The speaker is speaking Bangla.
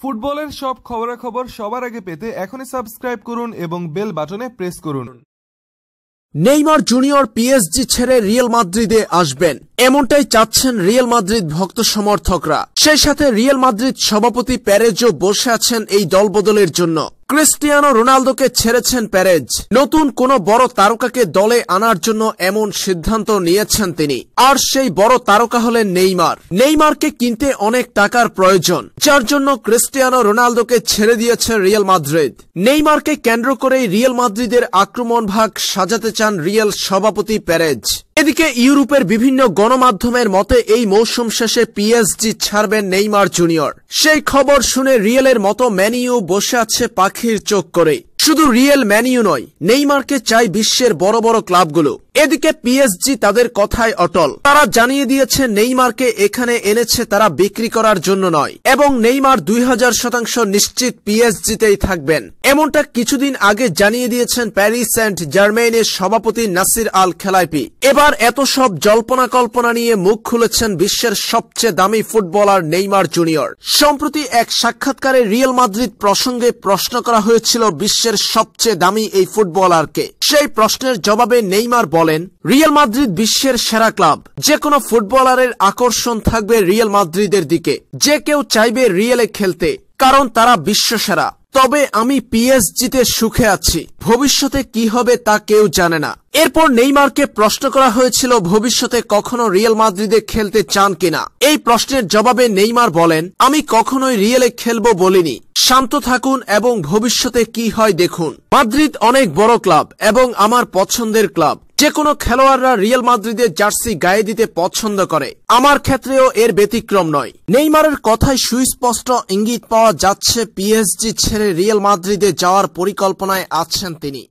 ফুটবলের সব খবরাখবর সবার আগে পেতে এখনই সাবস্ক্রাইব করুন এবং বেল বাটনে প্রেস করুন। নেইমার জুনিয়র পিএসজি ছেড়ে রিয়েল মাদ্রিদে আসবেন। এমনটাই চাচ্ছেন রিয়েল মাদ্রিদ ভক্ত সমর্থকরা। সেই সাথে রিয়েল মাদ্রিদ সভাপতি প্যারেজও বসে আছেন এই দলবদলের জন্য। ক্রিস্টিয়ানো রোনালদোকে ছেড়েছেন প্যারেজ। নতুন কোন বড় তারকাকে দলে আনার জন্য এমন সিদ্ধান্ত নিয়েছেন তিনি। আর সেই বড় তারকা হলেন নেইমার। নেইমারকে কিনতে অনেক টাকার প্রয়োজন, যার জন্য ক্রিস্টিয়ানো রোনালদোকে ছেড়ে দিয়েছে রিয়েল মাদ্রিদ। নেইমারকে কেন্দ্র করেই রিয়েল মাদ্রিদের আক্রমণ ভাগ সাজাতে চান রিয়েল সভাপতি প্যারেজ। এদিকে ইউরোপের বিভিন্ন গণমাধ্যমের মতে, এই মৌসুম শেষে পিএসজি ছাড়বেন নেইমার জুনিয়র। সেই খবর শুনে রিয়েলের মতো ম্যানিউ বসে আছে পাখির চোখ করে শুধু রিয়েল ম্যানিউ নয়, নেইমারকে চাই বিশ্বের বড় বড় ক্লাবগুলো। এদিকে পিএসজি তাদের কথায় অটল। তারা জানিয়ে দিয়েছে নেইমারকে এখানে এনেছে তারা বিক্রি করার জন্য নয়, এবং নেইমার দুই হাজার শতাংশ নিশ্চিত পিএসজিতেই থাকবেন। এমনটা কিছুদিন আগে জানিয়ে দিয়েছেন প্যারিস সেন্ট জার্মেনের সভাপতি নাসির আল খেলাইপি। এবার এত সব জল্পনা কল্পনা নিয়ে মুখ খুলেছেন বিশ্বের সবচেয়ে দামি ফুটবলার নেইমার জুনিয়র। সম্প্রতি এক সাক্ষাৎকারে রিয়েল মাদ্রিদ প্রসঙ্গে প্রশ্ন করা হয়েছিল বিশ্বের সবচেয়ে দামি এই ফুটবলারকে? সেই প্রশ্নের জবাবে নেইমার বলেন, রিয়াল মাদ্রিদ বিশ্বের সেরা ক্লাব। যে কোনো ফুটবলারের আকর্ষণ থাকবে রিয়াল মাদ্রিদের দিকে। যে কেউ চাইবে রিয়েলে খেলতে, কারণ তারা বিশ্বসেরা তবে আমি পিএসজিতে সুখে আছি। ভবিষ্যতে কি হবে তা কেউ জানে না। এরপর নেইমারকে প্রশ্ন করা হয়েছিল ভবিষ্যতে কখনো রিয়েল মাদ্রিদে খেলতে চান কিনা। এই প্রশ্নের জবাবে নেইমার বলেন, আমি কখনোই রিয়েলে খেলব বলিনি। শান্ত থাকুন এবং ভবিষ্যতে কি হয় দেখুন। মাদ্রিদ অনেক বড় ক্লাব এবং আমার পছন্দের ক্লাব। যে কোনো খেলোয়াড়রা রিয়েল মাদ্রিদের জার্সি গায়ে দিতে পছন্দ করে। আমার ক্ষেত্রেও এর ব্যতিক্রম নয়। নেইমারের কথায় সুস্পষ্ট ইঙ্গিত পাওয়া যাচ্ছে পিএসজি ছেড়ে রিয়েল মাদ্রিদে যাওয়ার পরিকল্পনায় আছেন তিনি।